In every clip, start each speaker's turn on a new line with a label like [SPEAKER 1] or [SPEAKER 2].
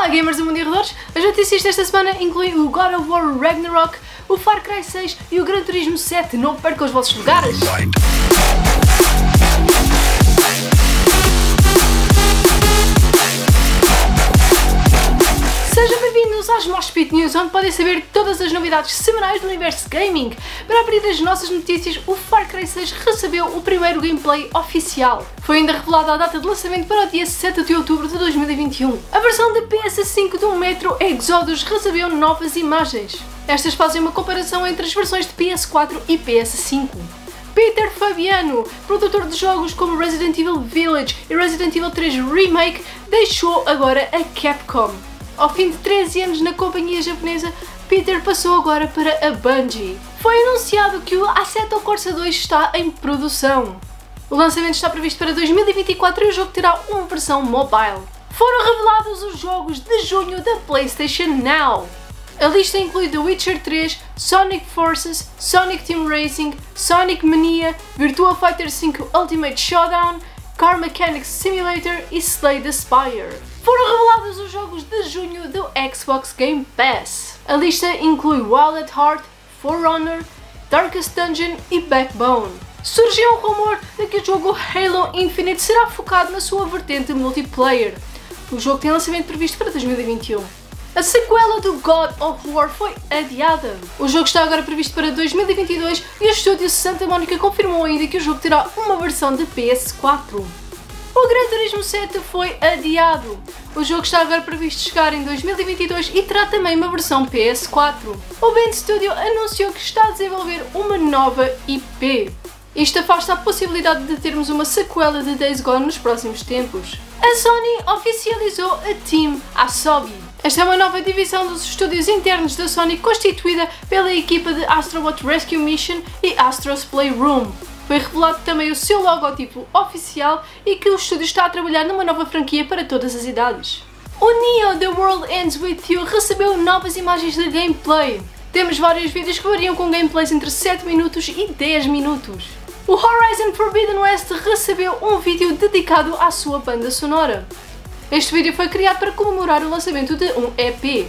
[SPEAKER 1] Olá gamers do mundo e redores, as notícias desta semana incluem o God of War Ragnarok, o Far Cry 6 e o Gran Turismo 7, não percam os vossos lugares! Moshpit News, onde podem saber todas as novidades semanais do universo gaming. Para abrir as nossas notícias, o Far Cry 6 recebeu o primeiro gameplay oficial. Foi ainda revelada a data de lançamento para o dia 7 de outubro de 2021. A versão de PS5 do Metro Exodus recebeu novas imagens. Estas fazem uma comparação entre as versões de PS4 e PS5. Peter Fabiano, produtor de jogos como Resident Evil Village e Resident Evil 3 Remake, deixou agora a Capcom. Ao fim de 13 anos na companhia japonesa, Peter passou agora para a Bungie. Foi anunciado que o Assetto Corsa 2 está em produção. O lançamento está previsto para 2024 e o jogo terá uma versão mobile. Foram revelados os jogos de junho da PlayStation Now. A lista inclui The Witcher 3, Sonic Forces, Sonic Team Racing, Sonic Mania, Virtua Fighter 5 Ultimate Showdown, Car Mechanics Simulator e Slay the Spire. Foram revelados os jogos de junho do Xbox Game Pass. A lista inclui Wild at Heart, For Honor, Darkest Dungeon e Backbone. Surgiu um rumor de que o jogo Halo Infinite será focado na sua vertente multiplayer. O jogo tem lançamento previsto para 2021. A sequela do God of War foi adiada. O jogo está agora previsto para 2022 e o estúdio Santa Monica confirmou ainda que o jogo terá uma versão de PS4. O Gran Turismo 7 foi adiado. O jogo está agora previsto chegar em 2022 e terá também uma versão PS4. O Band Studio anunciou que está a desenvolver uma nova IP. Isto afasta a possibilidade de termos uma sequela de Days Gone nos próximos tempos. A Sony oficializou a Team Asobi. Esta é uma nova divisão dos estúdios internos da Sony constituída pela equipa de Astrobot Rescue Mission e Astro's Playroom. Foi revelado também o seu logotipo oficial e que o estúdio está a trabalhar numa nova franquia para todas as idades. O Neo The World Ends With You recebeu novas imagens de gameplay. Temos vários vídeos que variam com gameplays entre 7 minutos e 10 minutos. O Horizon Forbidden West recebeu um vídeo dedicado à sua banda sonora. Este vídeo foi criado para comemorar o lançamento de um EP.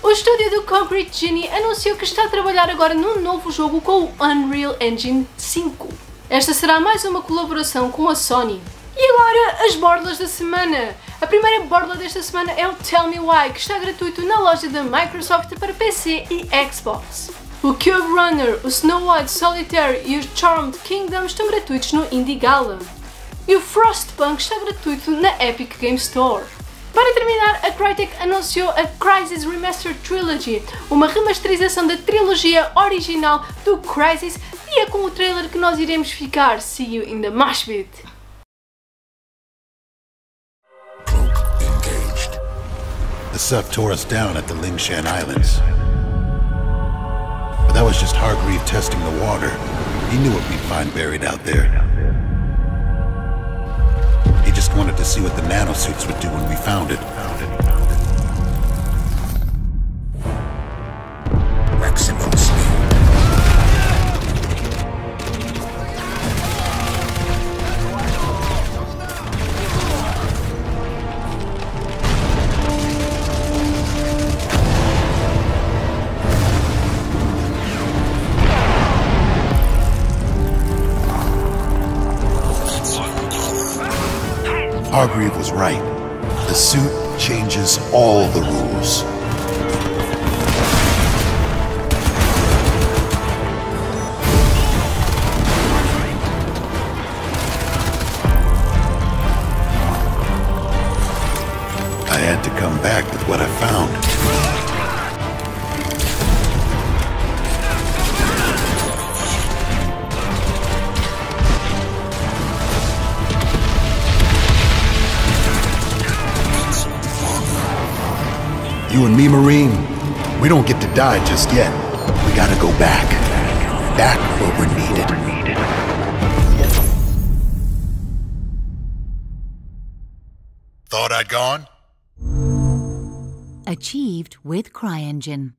[SPEAKER 1] O estúdio do Concrete Genie anunciou que está a trabalhar agora num novo jogo com o Unreal Engine 5. Esta será mais uma colaboração com a Sony. E agora as borlas da semana. A primeira borla desta semana é o Tell Me Why, que está gratuito na loja da Microsoft para PC e Xbox. O Cube Runner, o Snow White Solitaire e o Charmed Kingdom estão gratuitos no Indie Gala. E o Frostpunk está gratuito na Epic Game Store. Para terminar, a Crytek anunciou a Crysis Remastered Trilogy, uma remasterização da trilogia original do Crysis e é com o trailer que nós iremos ficar. See you in the pit!
[SPEAKER 2] The Suf tore us down at the Lingshan Islands. But that was just Hargreave testing the water. He knew what we'd find buried out there. He just wanted to see what the nanosuits would do when we found it. Maximum Hargreave was right. The suit changes all the rules. I had to come back with what I found. You and me, Marine, we don't get to die just yet. We gotta go back. Back where we're needed. Thought I'd gone?
[SPEAKER 3] Achieved with CryEngine.